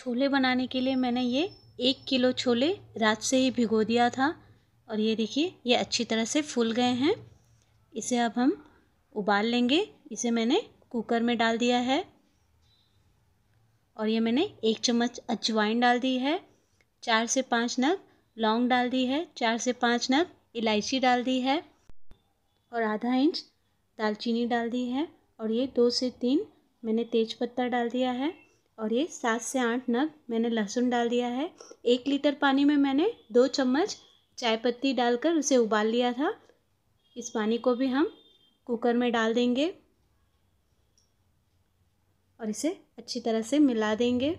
छोले बनाने के लिए मैंने ये एक किलो छोले रात से ही भिगो दिया था और ये देखिए, ये अच्छी तरह से फूल गए हैं। इसे अब हम उबाल लेंगे। इसे मैंने कुकर में डाल दिया है और ये मैंने एक चम्मच अजवाइन डाल दी है, चार से पाँच नग लौंग डाल दी है, चार से पाँच नग इलायची डाल दी है और आधा इंच दालचीनी डाल दी है और ये दो से तीन मैंने तेज पत्ता डाल दिया है। और ये सात से आठ नग मैंने लहसुन डाल दिया है। एक लीटर पानी में मैंने दो चम्मच चाय पत्ती डालकर उसे उबाल लिया था। इस पानी को भी हम कुकर में डाल देंगे और इसे अच्छी तरह से मिला देंगे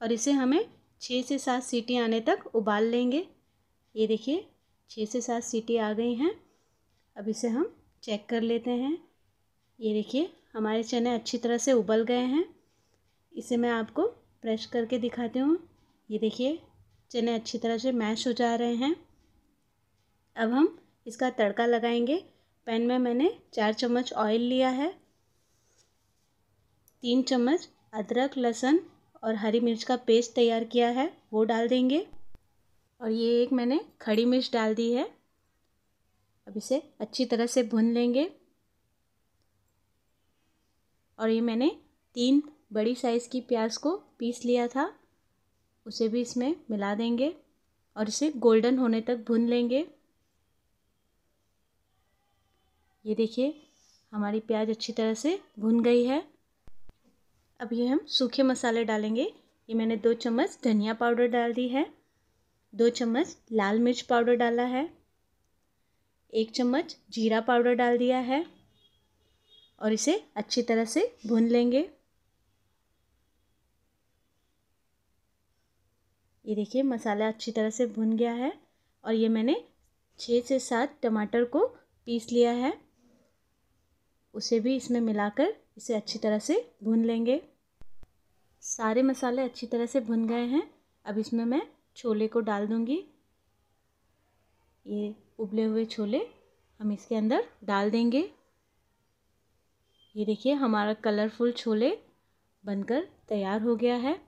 और इसे हमें छः से सात सीटी आने तक उबाल लेंगे। ये देखिए छः से सात सीटी आ गई हैं। अब इसे हम चेक कर लेते हैं। ये देखिए हमारे चने अच्छी तरह से उबल गए हैं। इसे मैं आपको प्रेस करके दिखाती हूँ। ये देखिए, चने अच्छी तरह से मैश हो जा रहे हैं। अब हम इसका तड़का लगाएँगे। पैन में मैंने चार चम्मच ऑयल लिया है। तीन चम्मच अदरक, लहसुन और हरी मिर्च का पेस्ट तैयार किया है। वो डाल देंगे और ये एक मैंने खड़ी मिर्च डाल दी है। अब इसे अच्छी तरह से भून लेंगे। और ये मैंने तीन बड़ी साइज़ की प्याज को पीस लिया था। उसे भी इसमें मिला देंगे और इसे गोल्डन होने तक भून लेंगे। ये देखिए, हमारी प्याज अच्छी तरह से भुन गई है। अब ये हम सूखे मसाले डालेंगे। ये मैंने दो चम्मच धनिया पाउडर डाल दी है, दो चम्मच लाल मिर्च पाउडर डाला है, एक चम्मच जीरा पाउडर डाल दिया है। और इसे अच्छी तरह से भून लेंगे। ये देखिए, मसाला अच्छी तरह से भुन गया है और ये मैंने छः से सात टमाटर को पीस लिया है। उसे भी इसमें मिलाकर इसे अच्छी तरह से भून लेंगे। सारे मसाले अच्छी तरह से भुन गए हैं। अब इसमें मैं छोले को डाल दूँगी। ये उबले हुए छोले हम इसके अंदर डाल देंगे। ये देखिए, हमारा कलरफुल छोले बनकर तैयार हो गया है।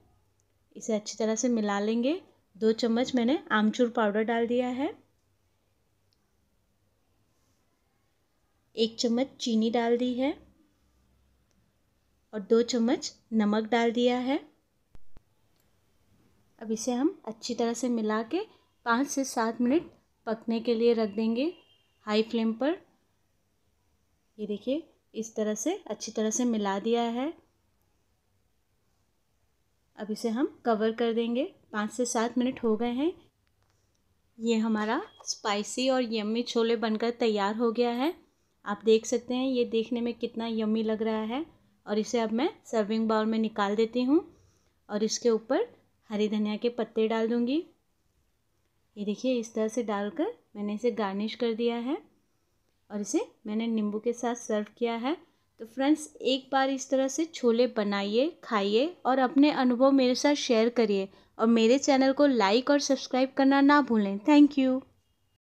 इसे अच्छी तरह से मिला लेंगे। दो चम्मच मैंने आमचूर पाउडर डाल दिया है। एक चम्मच चीनी डाल दी है और दो चम्मच नमक डाल दिया है। अब इसे हम अच्छी तरह से मिला के पाँच से सात मिनट पकने के लिए रख देंगे हाई फ्लेम पर। ये देखिए इस तरह से, अच्छी तरह से मिला दिया है। अब इसे हम कवर कर देंगे। पाँच से सात मिनट हो गए हैं। ये हमारा स्पाइसी और यम्मी छोले बनकर तैयार हो गया है। आप देख सकते हैं, ये देखने में कितना यम्मी लग रहा है। और इसे अब मैं सर्विंग बाउल में निकाल देती हूँ। और इसके ऊपर हरी धनिया के पत्ते डाल दूँगी। ये देखिए, इस तरह से डालकर मैंने इसे गार्निश कर दिया है। और इसे मैंने नींबू के साथ सर्व किया है। तो फ्रेंड्स, एक बार इस तरह से छोले बनाइए, खाइए और अपने अनुभव मेरे साथ शेयर करिए। और मेरे चैनल को लाइक और सब्सक्राइब करना ना भूलें। Thank you.